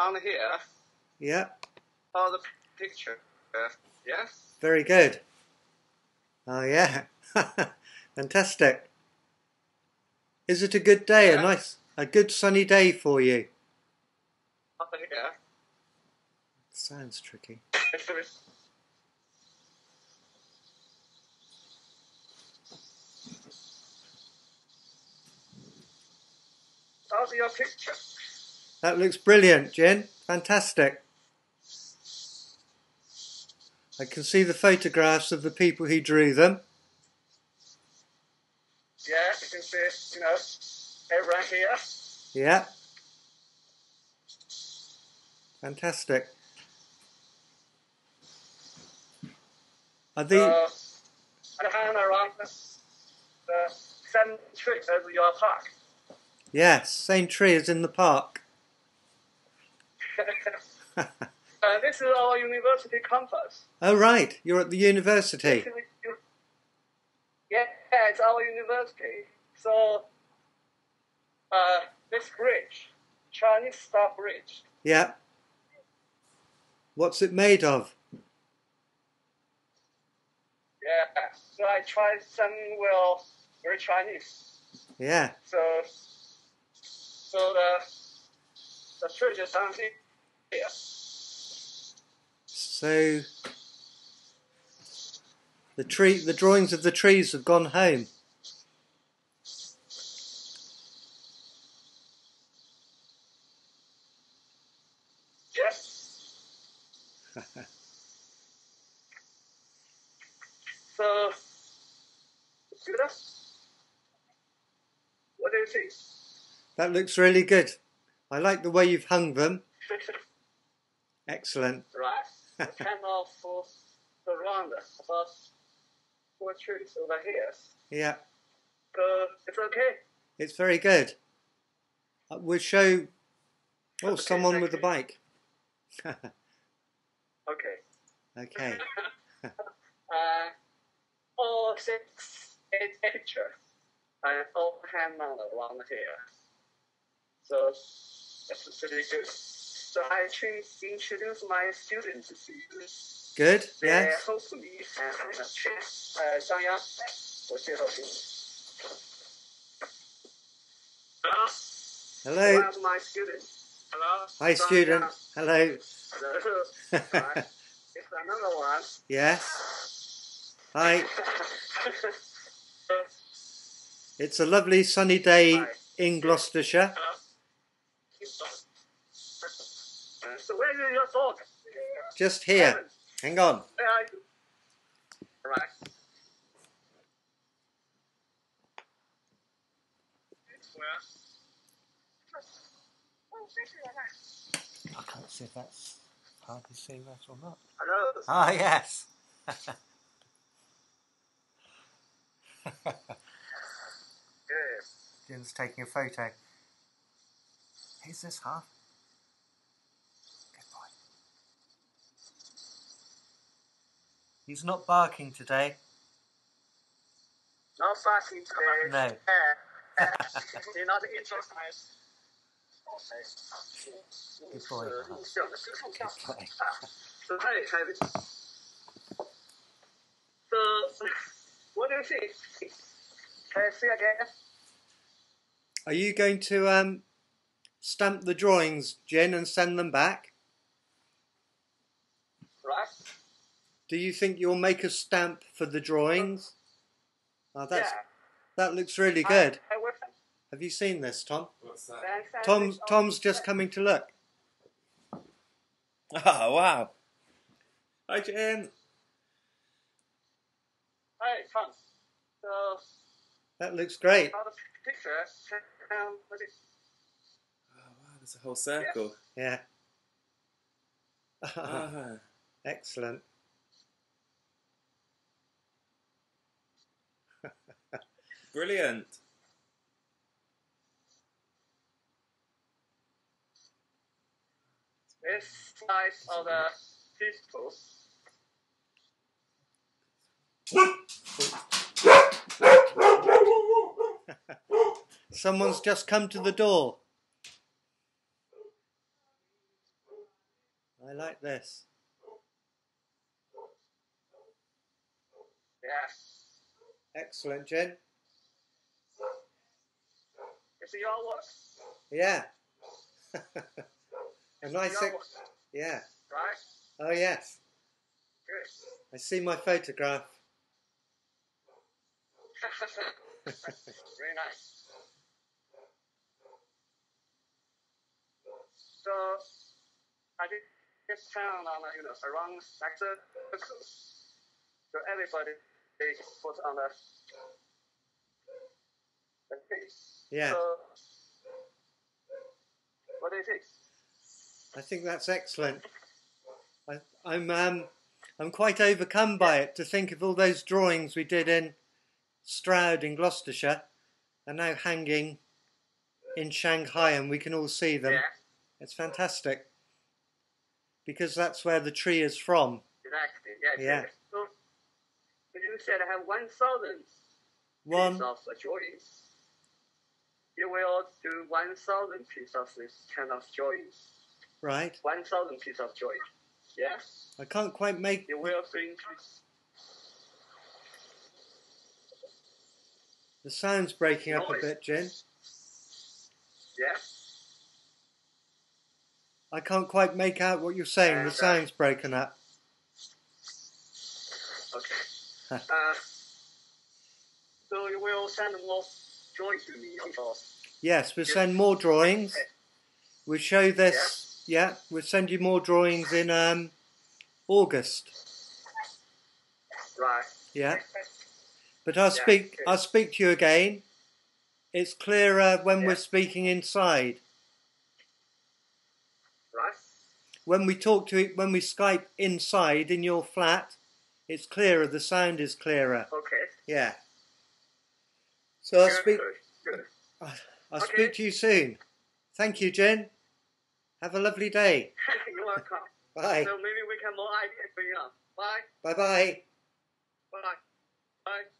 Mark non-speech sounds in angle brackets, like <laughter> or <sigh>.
on here Yeah, for the picture. Yes? very good. Oh yeah, <laughs> fantastic. Is it a good day? A nice, a good sunny day for you? Oh, Over here. Sounds tricky. How's your picture? That looks brilliant, Jian. Fantastic. I can see the photographs of the people who drew them. Yeah, you can see, it, you know, everyone here. Yeah. Fantastic. Are the Uh, and hang around the, the same tree as your park. yes, same tree as in the park. <laughs> uh, this is our university campus. oh right, you're at the university. Yeah, it's our university. So, uh, this bridge, Chinese style bridge, Yeah. What's it made of? yeah. So I tried some well, very Chinese. Yeah. So, so the the church is here. So the tree, the drawings of the trees have gone home. Yes. <laughs> so, see that? What do you think? That looks really good. I like the way you've hung them. <laughs> Excellent. right. The kind of uh, surround about four trees over here. Yeah, So it's okay. it's very good. Uh, We'll show. Oh, Okay, someone with a you. bike. <laughs> Okay. okay. <laughs> uh, all six, eight picture. And all hand around here. So that's pretty good. So I introduce my students to this. Good. Yeah. Uh, hopefully, uh, so yeah. What's your hoping? Hello. Hello. My students. Hello. Hi, student. Yeah. Hello. Hello. <laughs> It's another one. Yes. Hi. <laughs> it's a lovely sunny day Hi. in Gloucestershire. Hello. So where is your dog? Just here. Evan, Hang on. Where are you? Right. I can't see if that's hard to see that or not. Hello. Ah, yes. <laughs> Yes. Jim's taking a photo. Here's this half. Good boy. He's not barking today. Not fucking today. No. <laughs> You're not interested. Good boy. Good boy. So very heavy. So, what do you think? Can I see again? Are you going to um, stamp the drawings, Jian, and send them back? Right? Do you think you'll make a stamp for the drawings? Oh, that's yeah. that looks really good. I, I Have you seen this, Tom? What's that? then Tom Tom's just coming to look. Oh, <laughs> wow. Hi, Jian. Hey, Tom. So, That looks great. the picture? Um, what is Oh, wow, there's a whole circle. Yeah. <laughs> Ah, Excellent. Brilliant. this size of the pistol? Someone's just come to the door. I like this. Yes. Excellent, Jian. Your work. Yeah. <laughs> a nice, ex- yeah. right? Oh yes, Good. I see my photograph. <laughs> Very nice. So, I did this town on, you know, around sector. <laughs> So everybody they put on the, Yeah. So, what do you think? I think that's excellent. I, I'm um, I'm quite overcome by it to think of all those drawings we did in Stroud in Gloucestershire are now hanging in Shanghai, and we can all see them. Yeah, It's fantastic because that's where the tree is from. exactly. Yeah. Yeah. So, you said I have 1,000 One, piece of uh, drawings. You will do 1,000 piece of this kind of right? 1,000 pieces of drawing. Yes. I can't quite make. You will think. The sound's breaking up a bit, Jian. Yes. I can't quite make out what you're saying. The sound's broken up. Okay. Uh, so you will send more drawings to me. Yes, we'll send more drawings. We'll show this. Yeah, we'll send you more drawings in um, August. Right. Yeah, but I'll Yeah, speak. okay. I'll speak to you again. It's clearer when Yeah. we're speaking inside. Right. When we talk to it, when we Skype inside in your flat, it's clearer. The sound is clearer. Okay. Yeah. So I'll speak. Good. good. I'll Okay. speak to you soon. Thank you, Jian. Have a lovely day. <laughs> You're welcome. Bye. So maybe we can more ideas for you. Bye. Bye bye. Bye. Bye.